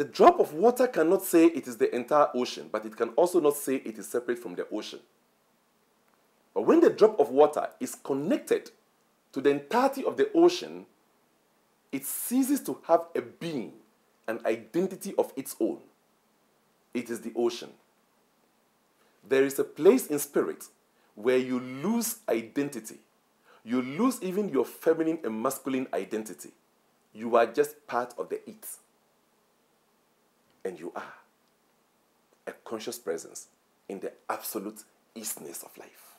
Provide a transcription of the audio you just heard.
The drop of water cannot say it is the entire ocean, but it can also not say it is separate from the ocean. But when the drop of water is connected to the entirety of the ocean, it ceases to have a being, an identity of its own. It is the ocean. There is a place in spirit where you lose identity. You lose even your feminine and masculine identity. You are just part of the it. And you are a conscious presence in the absolute isness of life.